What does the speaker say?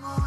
more.